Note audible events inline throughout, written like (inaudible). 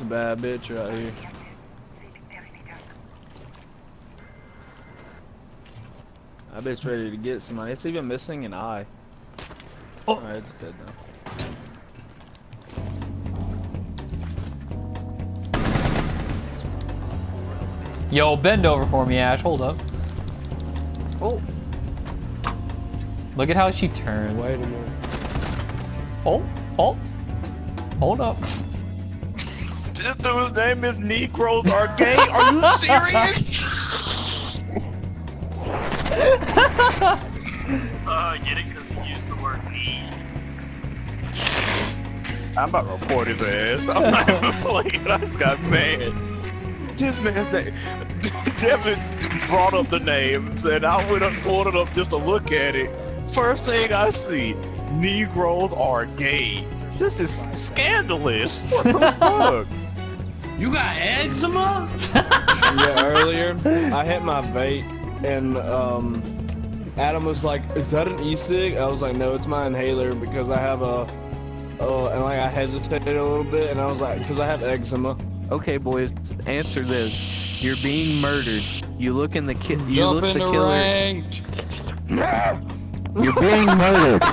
This a bad bitch right here. That bitch ready to get somebody. It's even missing an eye. Oh. Alright, it's dead now. Yo, bend over for me, Ash. Hold up. Oh, Look at how she turns. wait a minute. Oh, oh. Hold up. This dude's name is Negroes are gay. Are you serious? (laughs) Uh, get it? Because he used the word need. I'm about to report his ass. I'm not even (laughs) playing. I just got mad. This man's name. (laughs) Devin brought up the name and said I went up, pulled it up just to look at it. First thing I see, Negroes are gay. This is scandalous. What the fuck? You got eczema? (laughs) yeah, earlier I hit my vape and um Adam was like, "Is that an e-cig?" I was like, "No, it's my inhaler because I have a." Uh, and like I hesitated a little bit, and I was like, "Because I have eczema." Okay, boys, answer this. You're being murdered. You look in the ki- you Jump look in the the killer. ranked. (laughs) You're being murdered. (laughs)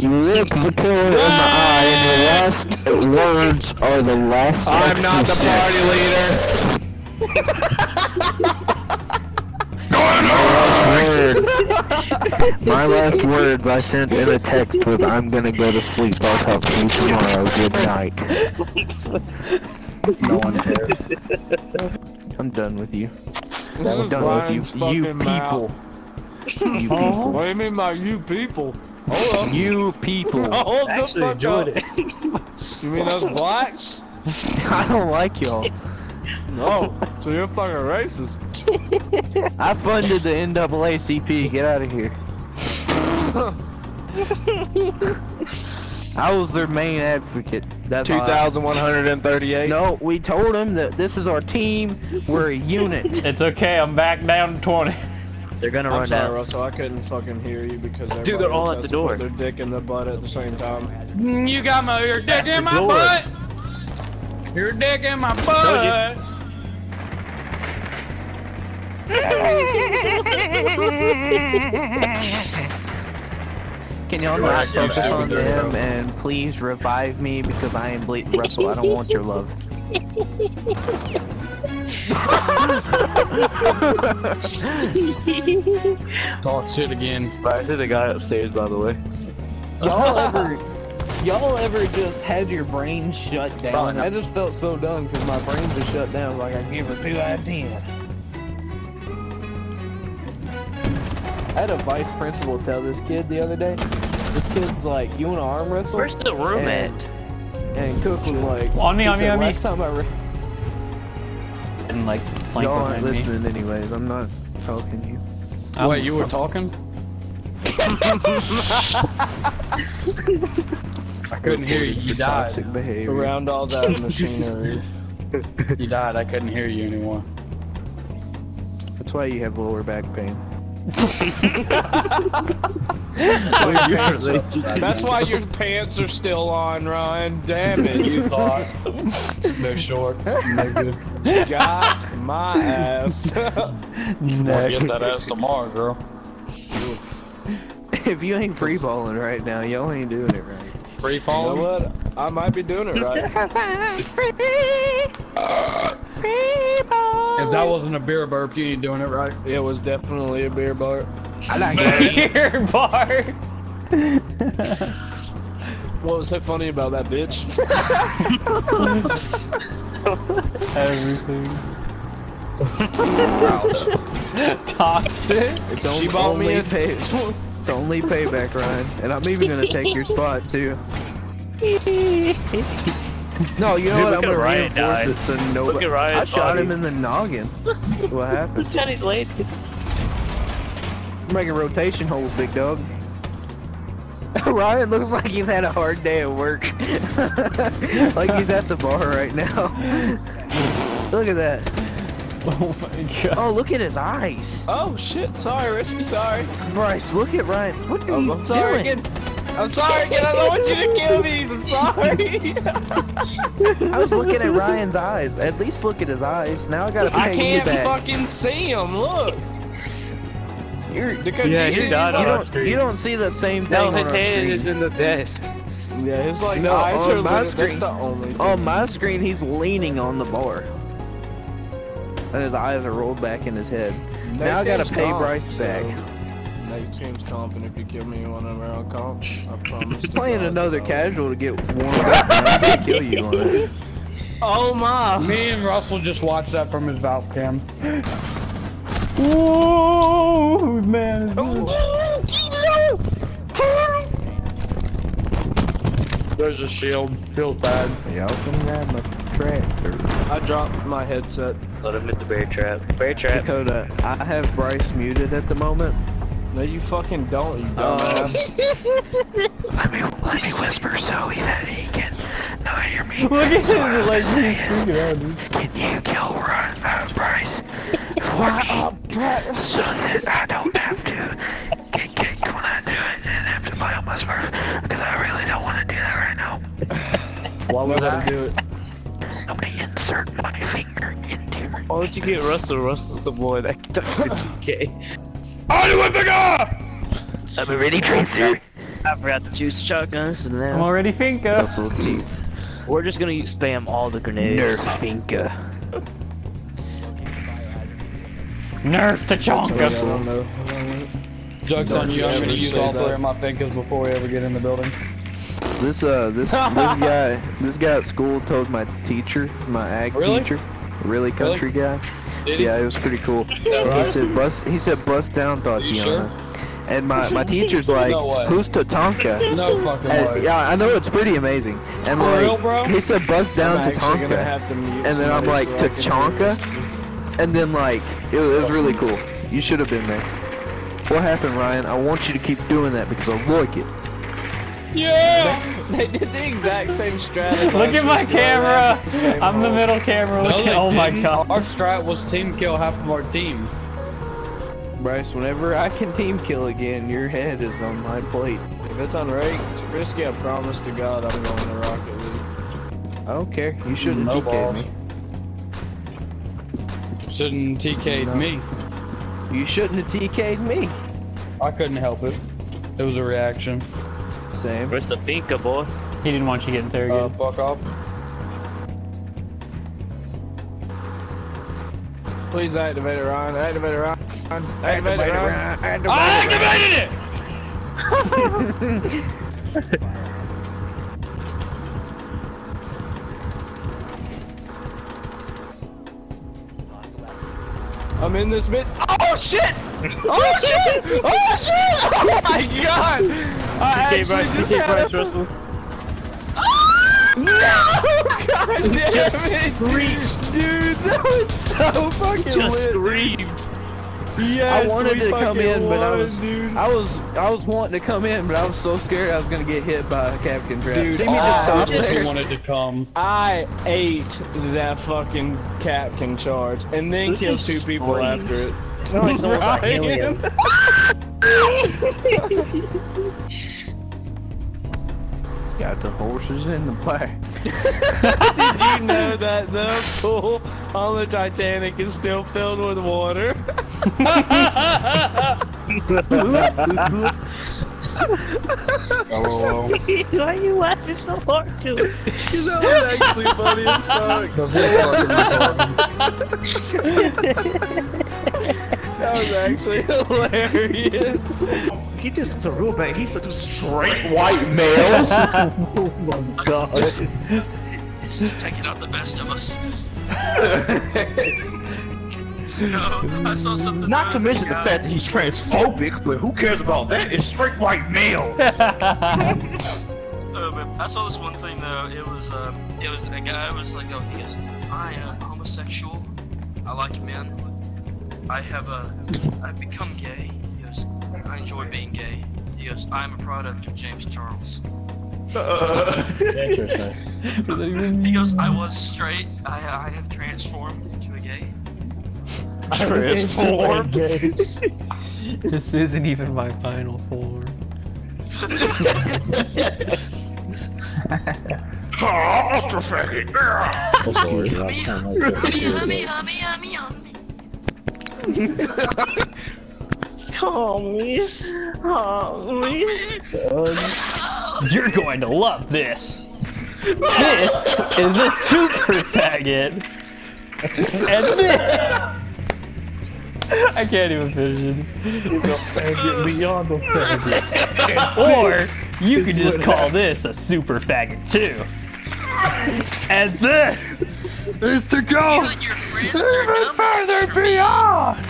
you look the killer in the eye, and your last words are the last. I'm not the party leader. My last words I sent in a text was, "I'm gonna go to sleep. I'll talk to you tomorrow. Good night." no one's there. I'm done with you. I'm done with you. You people. mouth. You oh. people. What do you mean by you people? Hold up. You people. (laughs) Hold the fuck up. it. You mean those blacks? (laughs) I don't like y'all. No. So you're fucking racist. I funded the NAACP. Get out of here. (laughs) I was their main advocate. That's Two all I- thousand one hundred and thirty-eight. No, we told them that this is our team. We're a unit. It's okay. I'm back down to 20. They're gonna I'm run sorry, out. Russell. I couldn't fucking hear you because Dude, they're all at the else has to door. put Their dick in the butt at the same time. Mm, You got my your dick in my door. butt. Your dick in my butt. Can y'all not focus on there them go. and please revive me because I am bleeding. Russell, I don't want your love. (laughs) (laughs) Talk shit again. Right, there's a guy upstairs, by the way. y'all ever, y'all ever just had your brain shut down? I just felt so dumb because my brain just shut down. Like I give her two out of ten. I had a vice principal tell this kid the other day. This kid's like, "You want to arm wrestle?" Where's the room And- at? And Cook was like, On me, on me, on me. Last time I re- And like, plank Y'all aren't behind me. listening anyways. I'm not talking to you. I'm Wait, you were (laughs) talking? I couldn't hear you. You died. Behavior. around all that (laughs) machinery. You died. I couldn't hear you anymore. That's why you have lower back pain. That's why your (laughs) pants are still on, Ryan. Damn it, you (laughs) thought. No short. No good. Got my ass. (laughs) Well, get that ass tomorrow, girl. if you ain't free balling right now, y'all ain't doing it right. Free you know what? I might be doing it right. If that wasn't a beer burp, you ain't doing it right. It was definitely a beer bar. I like (laughs) Beer bar. (laughs) What was so funny about that bitch? (laughs) Everything. Toxic. It's She only, bought me a- pay, It's only payback, Ryan. And I'm even gonna take your spot too. No, you know Dude, what? look I'm at gonna Ryan reinforce died. it so nobody. Look at Ryan's I shot him in the noggin. (laughs) what happened? Johnny's late. I'm making rotation holes, big dog. (laughs) Ryan looks like he's had a hard day at work. (laughs) like he's at the bar right now. look at that. Oh my god. Oh, look at his eyes. Oh shit, sorry, Risky, sorry. Bryce, look at Ryan. What are Oh, you I'm sorry doing? again. I'm sorry, kid. I don't want you to kill me. I'm sorry. (laughs) I was looking at Ryan's eyes. At least look at his eyes. Now I gotta pay I can't back. fucking see him. Look. You're, Because Yeah, you he see- died you on don't, screen. you don't see the same thing No, his our hand screen. is in the desk. Yeah, his like No, eyes on are my lit. That's screen. the only. On my screen, he's leaning on the bar. And his eyes are rolled back in his head. now I gotta pay Bryce back. Next game's comp, and if you kill me on our own comp, I (laughs) promise. He's playing God another that I casual to get warmed up. and I'm gonna kill you on it. (laughs) Oh my! Me and Russell just watched that from his Valk cam. Whoa! Whose man is oh, this? There's a shield. Feels bad. Y'all can grab my tractor. I dropped my headset. Let him hit the bear trap. Bear trap. Dakota, I have Bryce muted at the moment. No, you fucking don't, you Uh, dumbass. (laughs) Let me let me whisper so that he can not hear me. Look at So what him, like he's is, freaking out, dude. Can you kill Ryan, uh, Bryce for me so that I don't have to get kicked when I do it and have to buy all my Smurf? Because I really don't want to do that right now. Why would I do it? I'm gonna insert my finger into your Why would you get Russell? Russell's the boy that (laughs) conducts the (laughs) TK. I'm already transfer. I forgot to choose shotguns, and then. I'm already Finka. We're just gonna use- spam all the grenades. Nerf Finka. Nerf the Tachanka. don't. Joke's on you. I'm gonna use all three of my thinkers before we ever get in the building. This uh this (laughs) this guy this guy at school told my teacher, my ag Really? teacher, really country guy. Did he? Yeah, it was pretty cool. (laughs) that He said bust he said bust down Are you Tatiana. And my, my (laughs) teacher's like, No who's Tatanka? No fucking And, way. yeah, I know it's pretty amazing. And For real, like bro? he said bust down I'm Tatanka. have to mute And then I'm like, so I can hear Tachanka? And then like it, was- it was really cool. You should have been there. What happened, Ryan? I want you to keep doing that because I like it. Yeah! (laughs) They did the exact same strategy. Look at my camera. I'm the middle camera. No, Look at, oh my didn't. god. Our strat was team kill half of our team. Bryce, whenever I can team kill again, your head is on my plate. If it's on unranked, risky, I promise to God I'm going to Rocket League. I don't care. You shouldn't No TK balls. me. Shouldn't TK'd No. me. You shouldn't have TK'd me. I couldn't help it. It was a reaction. Same. Where's the Finka boy? He didn't want you to get Uh, interrogated. fuck off. Please activate it, Ryan. Activate it, Ryan. Activate, it, Ryan. I activated it! (laughs) I'm in this bit. Oh shit! Oh shit! Oh shit! Oh my god! I TK Bryce, TK Bryce Russell. No! God damn it! Just screeched. Dude, that was so fucking Just lit. screamed. Yes, I wanted to come fucking in, but I was dude. I was I was wanting to come in, but I was so scared I was gonna get hit by a Kapkan Trap. Dude, See me oh, just stop just there. wanted to come. I ate that fucking Kapkan charge and then This killed is two people after it. (laughs) It's not like someone's like Ryan. (laughs) Got the horses in the back. (laughs) Did you know that the pool on the Titanic is still filled with water? Oh, Why are you laughing so hard to it? that was actually funny as fuck. That was actually hilarious. He just a real bad. He's a two straight white males. (laughs) Oh my god. This is this taking out the best of us. (laughs) I saw something. Not to mention the fact that he's transphobic, but who cares about that? It's straight white male. (laughs) Uh, I saw this one thing though. It was uh, it was a guy who was like, oh, he is, I am homosexual. I like men. I have a, I've become gay. He goes, I enjoy being gay. He goes, I am a product of James Charles. (laughs) He goes, I was straight. I I have transformed into a gay. (laughs) Transformed. (laughs) (laughs) this isn't even my final form. oh, ultra faggot. I'm sorry. I kind of like that. Yummy, yummy, yummy, yummy. You're going to love this. This is a super faggot. And this. (laughs) I can't even finish it. He's a faggot beyond a faggot. Or you could just call this a super faggot too. And this is to go You and your even further beyond.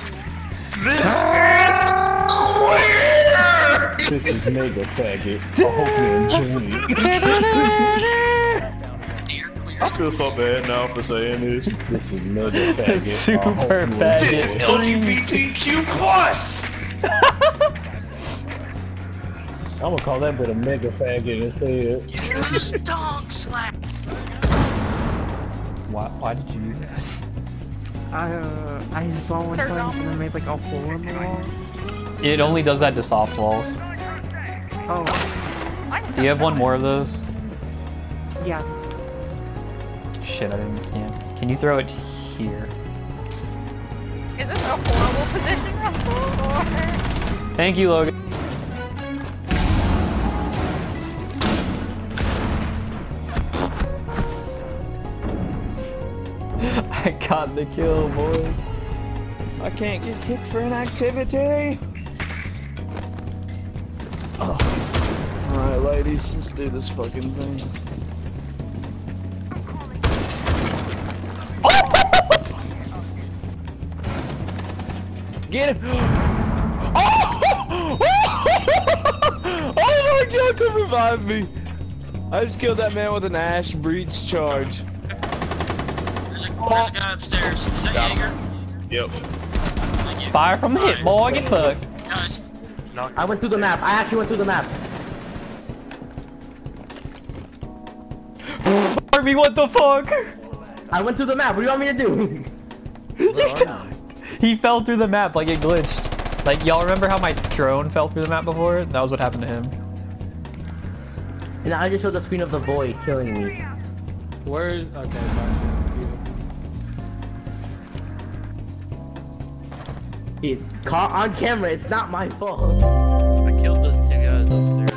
This ah. is weird. This is mega faggot. I hope you enjoy it. Dear clear. I feel so bad now for saying this. This is mega (laughs) faggot. Super I hope you faggot. This is LGBTQ plus. (laughs) I'm gonna call that bit a mega faggot instead. You just dog slap. Why, why did you do that? I uh, I saw one place and I made like a hole in the wall. It only does that to soft walls. Oh, Do you have one more of those? yeah. Shit, I didn't scan. Can you throw it here? Is this a horrible position, Russell? Or... Thank you, Logan. (laughs) I got the kill, boys. I can't get kicked for inactivity. Oh. Alright, ladies, let's do this fucking thing. Get him! (gasps) Oh! (laughs) oh my god, come revive me! I just killed that man with an ash breach charge. There's a, there's a guy upstairs. Is that Jaeger? Yep. Fire from the hip, boy. Get fucked. Guys, I went through the map. I actually went through the map. Harvey, what the fuck? I went through the map. What do you want me to do? (laughs) He fell through the map like it glitched. Like, y'all remember how my drone fell through the map before? That was what happened to him. And I just showed the screen of the boy killing me. Where is. Okay, fine. He caught on camera. It's not my fault. I killed those two guys upstairs.